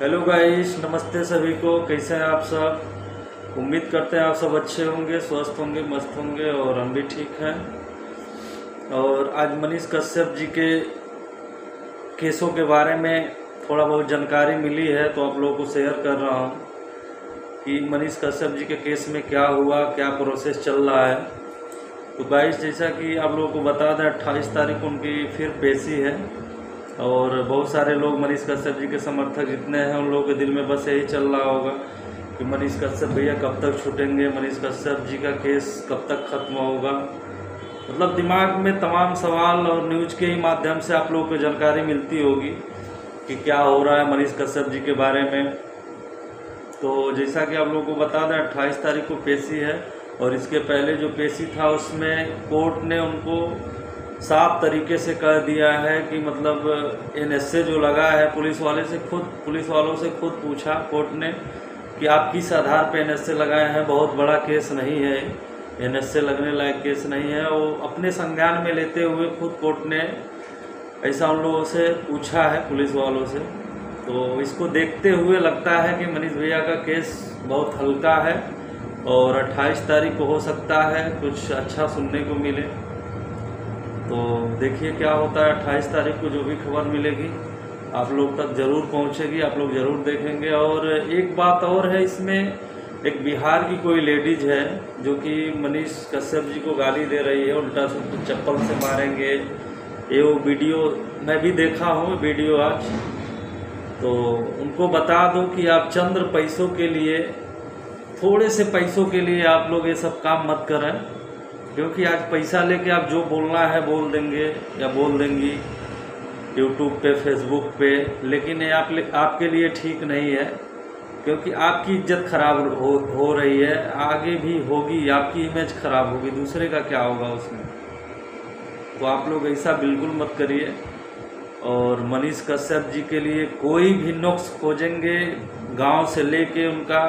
Hello guys नमस्ते सभी को। कैसे हैं आप सब? उम्मीद करते हैं आप सब अच्छे होंगे, स्वस्थ होंगे, मस्त होंगे और हम भी ठीक हैं। और आज मनीष कश्यप जी के केसों के बारे में थोड़ा बहुत जानकारी मिली है तो आप लोगों को शेयर कर रहा हूँ कि मनीष कश्यप जी के केस में क्या हुआ, क्या प्रोसेस चल रहा है। तो गाइस जैसा कि आप लोगों को बता दें, अट्ठाईस तारीख को उनकी फिर पेशी है। और बहुत सारे लोग मनीष कश्यप जी के समर्थक जितने हैं, उन लोगों के दिल में बस यही चल रहा होगा कि मनीष कश्यप भैया कब तक छूटेंगे, मनीष कश्यप जी का केस कब तक खत्म होगा। मतलब दिमाग में तमाम सवाल और न्यूज़ के ही माध्यम से आप लोगों को जानकारी मिलती होगी कि क्या हो रहा है मनीष कश्यप जी के बारे में। तो जैसा कि आप लोगों को बता दें, अट्ठाईस तारीख को पेशी है और इसके पहले जो पेशी था, उसमें कोर्ट ने उनको साफ़ तरीके से कह दिया है कि मतलब एनएसए जो लगा है, पुलिस वाले से खुद, पुलिस वालों से खुद पूछा कोर्ट ने कि आप किस आधार पर एन लगाए हैं? बहुत बड़ा केस नहीं है। एनएसए लगने लायक केस नहीं है। वो अपने संज्ञान में लेते हुए खुद कोर्ट ने ऐसा उन लोगों से पूछा है, पुलिस वालों से। तो इसको देखते हुए लगता है कि मनीष भैया का केस बहुत हल्का है और 28 तारीख को हो सकता है, कुछ अच्छा सुनने को मिले। तो देखिए क्या होता है, अट्ठाईस तारीख को जो भी खबर मिलेगी, आप लोग तक ज़रूर पहुंचेगी, आप लोग ज़रूर देखेंगे। और एक बात और है, इसमें एक बिहार की कोई लेडीज़ है, जो कि मनीष कश्यप जी को गाली दे रही है, उल्टा सुल्टा चप्पल से मारेंगे। ये वो वीडियो, मैं भी देखा हूँ वीडियो आज। तो उनको बता दो कि आप चंद्र पैसों के लिए, थोड़े से पैसों के लिए आप लोग ये सब काम मत करें। क्योंकि आज पैसा लेके आप जो बोलना है बोल देंगे या बोल देंगी। यूट्यूब पे फेसबुक पे, लेकिन ये आप आपके लिए ठीक नहीं है, क्योंकि आपकी इज़्ज़त खराब हो हो रही है, आगे भी होगी, आपकी इमेज खराब होगी, दूसरे का क्या होगा उसमें? तो आप लोग ऐसा बिल्कुल मत करिए, और मनीष कश्यप जी के लिए कोई भी नुक्स खोजेंगे, गाँव से लेके उनका,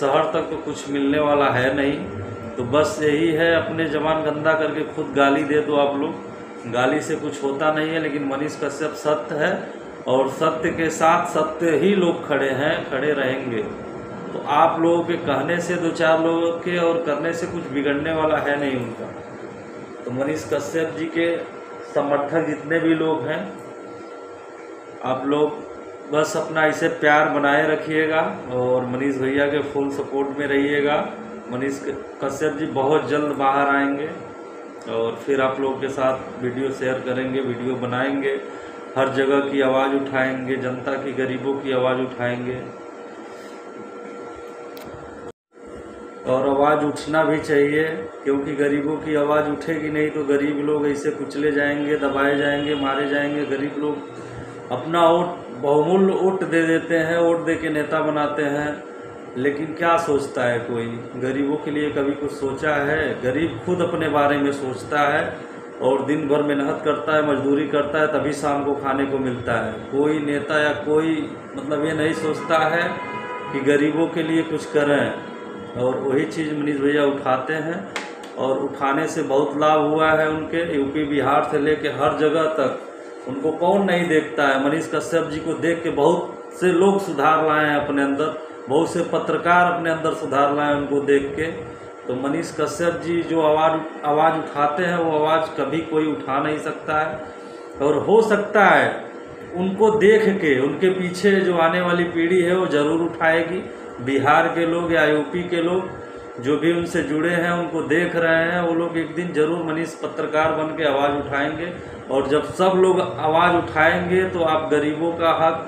शहर तक तो कुछ मिलने वाला है नहीं। तो बस यही है, अपने जवान गंदा करके खुद गाली दे दो आप लोग। गाली से कुछ होता नहीं है, लेकिन मनीष कश्यप सत्य है और सत्य के साथ सत्य ही लोग खड़े हैं, खड़े रहेंगे। तो आप लोगों के कहने से, दो चार लोगों के और करने से कुछ बिगड़ने वाला है नहीं उनका। तो मनीष कश्यप जी के समर्थक जितने भी लोग हैं, आप लोग बस अपना इसे प्यार बनाए रखिएगा और मनीष भैया के फुल सपोर्ट में रहिएगा। मनीष कश्यप जी बहुत जल्द बाहर आएँगे और फिर आप लोगों के साथ वीडियो शेयर करेंगे, वीडियो बनाएँगे, हर जगह की आवाज़ उठाएँगे, जनता की, गरीबों की आवाज़ उठाएँगे। और आवाज़ उठना भी चाहिए, क्योंकि गरीबों की आवाज़ उठेगी नहीं तो गरीब लोग ऐसे कुचले जाएँगे, दबाए जाएँगे, मारे जाएँगे। गरीब लोग अपना वोट, बहुमूल्य वोट दे देते हैं, वोट दे के नेता बनाते हैं। लेकिन क्या सोचता है कोई? गरीबों के लिए कभी कुछ सोचा है? गरीब खुद अपने बारे में सोचता है और दिन भर मेहनत करता है, मजदूरी करता है, तभी शाम को खाने को मिलता है। कोई नेता या कोई मतलब ये नहीं सोचता है कि गरीबों के लिए कुछ करें। और वही चीज़ मनीष भैया उठाते हैं और उठाने से बहुत लाभ हुआ है उनके। यूपी, बिहार से लेके हर जगह तक उनको कौन नहीं देखता है। मनीष कश्यप जी को देख के बहुत से लोग सुधार लाए हैं अपने अंदर। बहुत से पत्रकार अपने अंदर सुधार लाए उनको देख के। तो मनीष कश्यप जी जो आवाज़ आवाज़ उठाते हैं, वो आवाज़ कभी कोई उठा नहीं सकता है। और हो सकता है उनको देख के, उनके पीछे जो आने वाली पीढ़ी है, वो ज़रूर उठाएगी। बिहार के लोग या यूपी के लोग जो भी उनसे जुड़े हैं, उनको देख रहे हैं, वो लोग एक दिन ज़रूर मनीष पत्रकार बन के आवाज़ उठाएँगे। और जब सब लोग आवाज़ उठाएँगे तो आप गरीबों का हक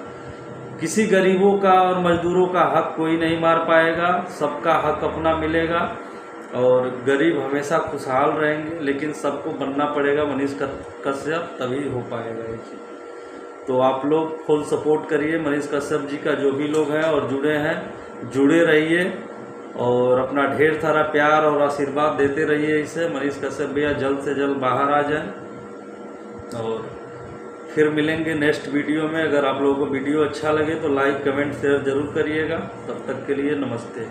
किसी गरीबों का और मजदूरों का हक कोई नहीं मार पाएगा, सबका हक अपना मिलेगा और गरीब हमेशा खुशहाल रहेंगे, लेकिन सबको बनना पड़ेगा, मनीष कश्यप तभी हो पाएगा ये चीज़। तो आप लोग फुल सपोर्ट करिए मनीष कश्यप जी का, जो भी लोग हैं और जुड़े हैं, जुड़े रहिए और अपना ढेर सारा प्यार और आशीर्वाद देते रहिए इसे। मनीष कश्यप भैया जल्द से जल्द बाहर आ जाए और फिर मिलेंगे नेक्स्ट वीडियो में। अगर आप लोगों को वीडियो अच्छा लगे तो लाइक कमेंट शेयर ज़रूर करिएगा। तब तक के लिए नमस्ते।